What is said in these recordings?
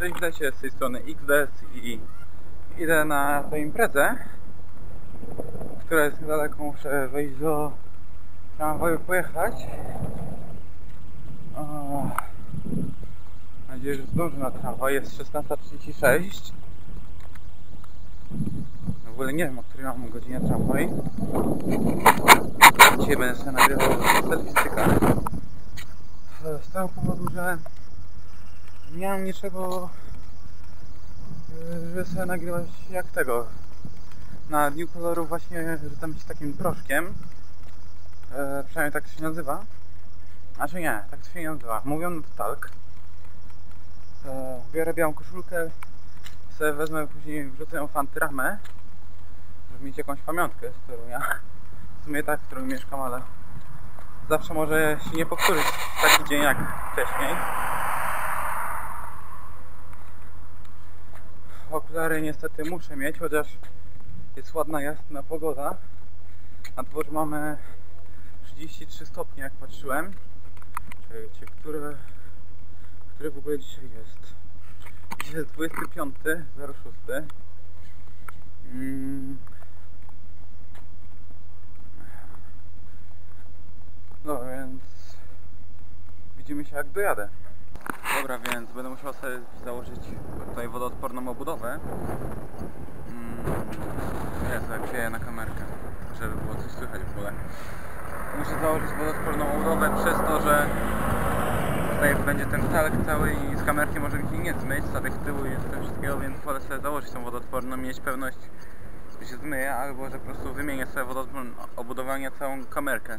Cześć, witajcie z tej strony XDS i idę na tę imprezę, która jest niedaleko, muszę wejść do tramwaju pojechać. O, mam nadzieję, że zdążę na tramwaj, jest 16.36 W ogóle nie wiem, o której mam godzinie tramwaj Dzisiaj będę sobie nagrywał statystykę Z tego powodu, że nie mam niczego, yy, żeby sobie nagrywać jak tego. Na Dniu Koloru właśnie rzucam się takim proszkiem. E, przynajmniej tak się nazywa. Znaczy nie, tak się nie nazywa. Mówią no to talk. E, biorę białą koszulkę, sobie wezmę później wrzucę ją w antyramę, żeby mieć jakąś pamiątkę, z którą ja w sumie tak, w którą mieszkam, ale zawsze może się nie powtórzyć taki dzień jak wcześniej. Okulary niestety muszę mieć, chociaż jest ładna, jasna pogoda. Na dworze mamy 33 stopnie, jak patrzyłem. Czekajcie, które, który w ogóle dzisiaj jest? Dzisiaj jest 25, 06. Mm. No więc widzimy się jak dojadę. Dobra, więc będę musiał sobie założyć tutaj wodoodporną obudowę. Mm, Jezu, jak wieje na kamerkę, żeby było coś słychać w ogóle. Muszę założyć wodoodporną obudowę przez to, że tutaj będzie ten talk cały i z kamerki może mi się nie zmyć, z tyłu i tego wszystkiego, więc wolę sobie założyć tą wodoodporną, mieć pewność, że się zmyje, albo że po prostu wymienię sobie wodoodporną obudowanie całą kamerkę.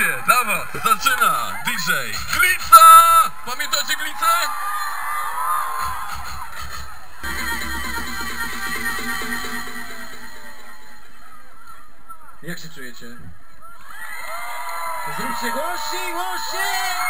Dla was zaczyna DJ Glica! Pamiętacie Glicę? Jak się czujecie? Zróbcie głośniej, głośniej!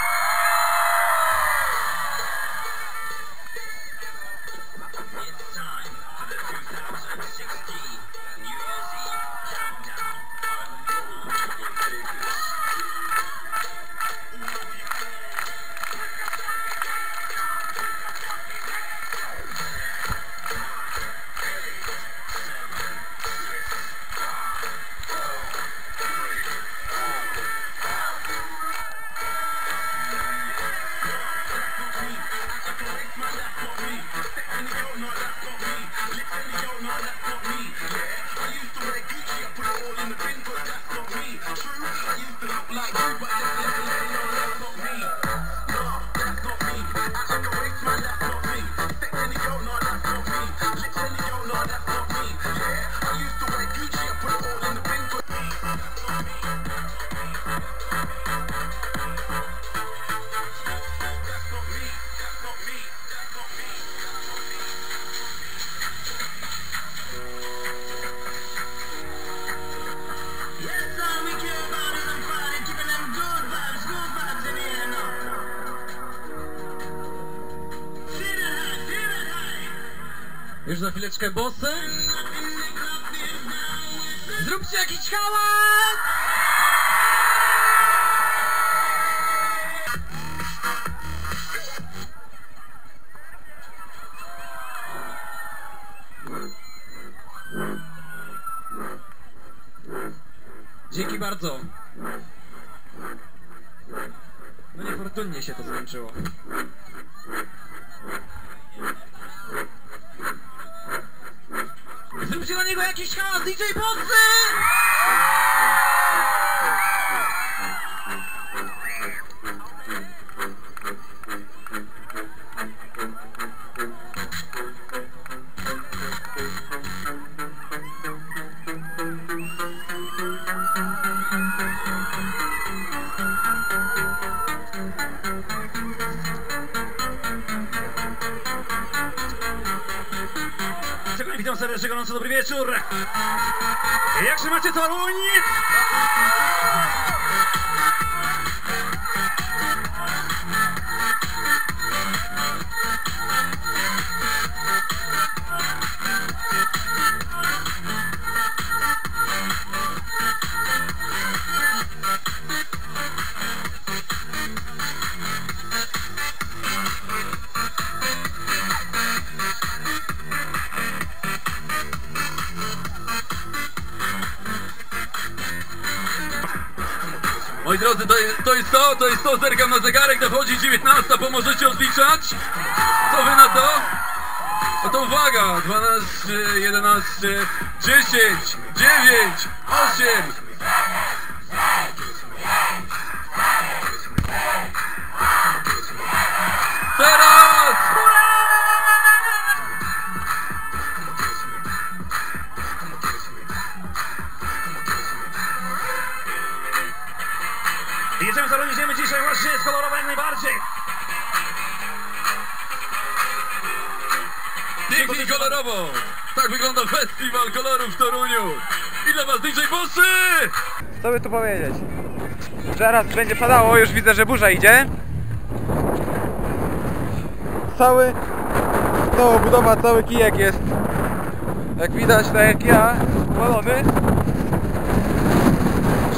Już za chwileczkę bossy. Zróbcie jakiś hałas! Dzięki bardzo. No niefortunnie się to skończyło. Niego jakiś DJ Bossy! Хотел сердечно добрый вечер. И как же мать это Moi drodzy, to jest, to jest to, to jest to, zerkam na zegarek, dochodzi 19, pomożecie odliczać? Co wy na to? No to uwaga, 12, 11, 10, 9, 8, 7, 6, 5, 4, najbardziej! Pięknie i kolorowo! Tak wygląda festiwal kolorów w Toruniu! I dla was DJ Bossy! Co by tu powiedzieć? Zaraz będzie padało, już widzę, że burza idzie. Cały, cała budowa, cały kijek jest, jak widać, tak jak ja, powalony.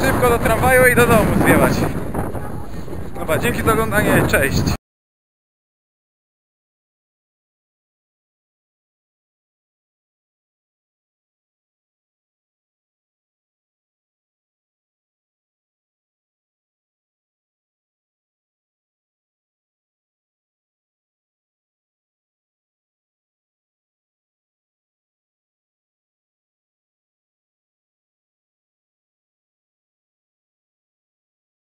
Szybko do tramwaju i do domu zbiewać. Dobra, dzięki za oglądanie, cześć.